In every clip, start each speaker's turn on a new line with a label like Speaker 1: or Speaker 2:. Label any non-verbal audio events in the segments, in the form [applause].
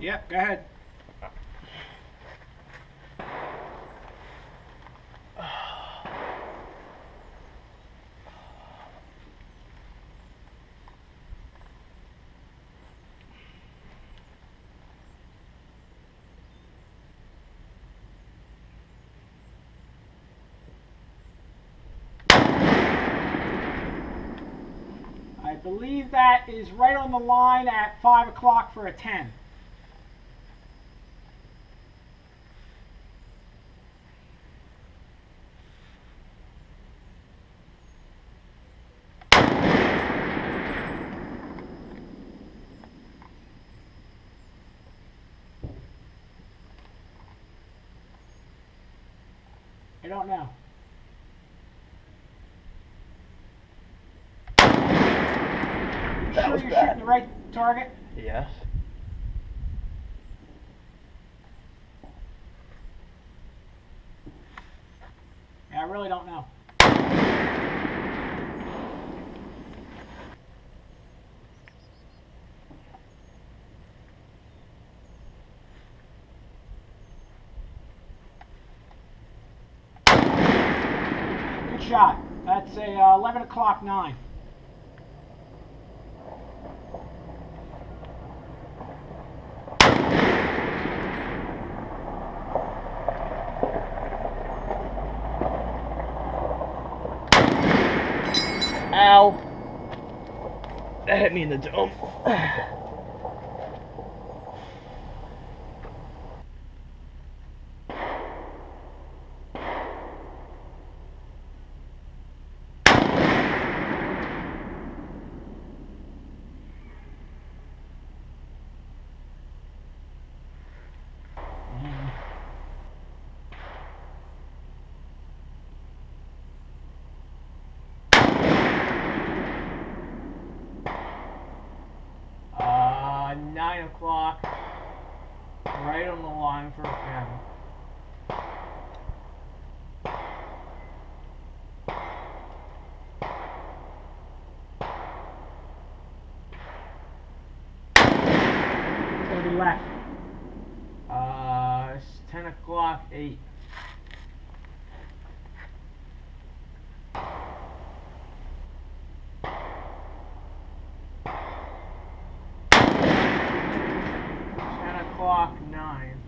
Speaker 1: Yep, go ahead. I believe that is right on the line at 5 o'clock for a 10. I don't know.
Speaker 2: That
Speaker 1: sure
Speaker 2: was
Speaker 1: you're
Speaker 2: bad.
Speaker 1: shooting the right target?
Speaker 2: Yes.
Speaker 1: Yeah, I really don't know. Shot. That's a uh, 11 o'clock 9.
Speaker 2: Ow. That hit me in the dome.
Speaker 1: Uh, 9 o'clock. Right on the line for a 10. Gonna be left. Uh, it's 10 o'clock, 8.
Speaker 3: block 9.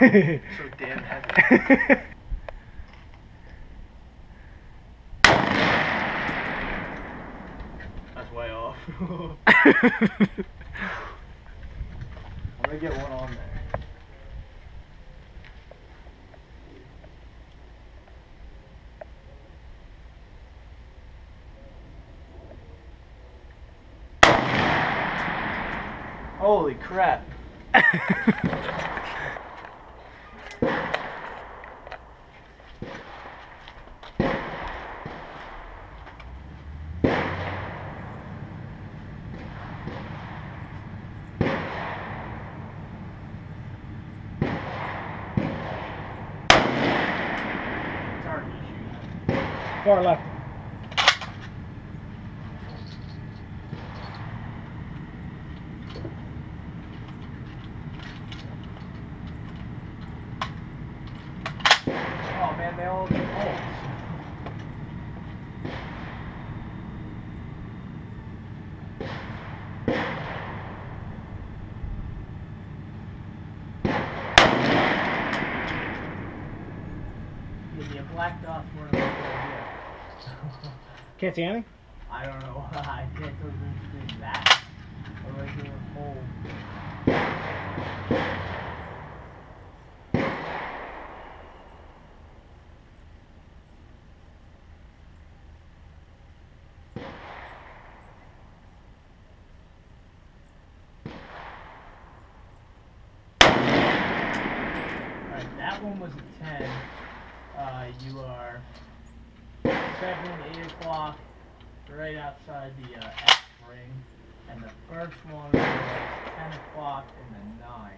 Speaker 3: So damn heavy. That's way off. [laughs] I'm gonna get one on there. Holy crap. [laughs]
Speaker 1: Target issue. Far left. Oh man, they all get holes. Give me a black dot for
Speaker 2: Can't see anything?
Speaker 3: I don't know. [laughs] I can't tell the screen that. It would hold. Alright, that one was a 10. Uh, you are 7, 8 o'clock, right outside the uh, X ring. And the first one was 10 o'clock and the 9.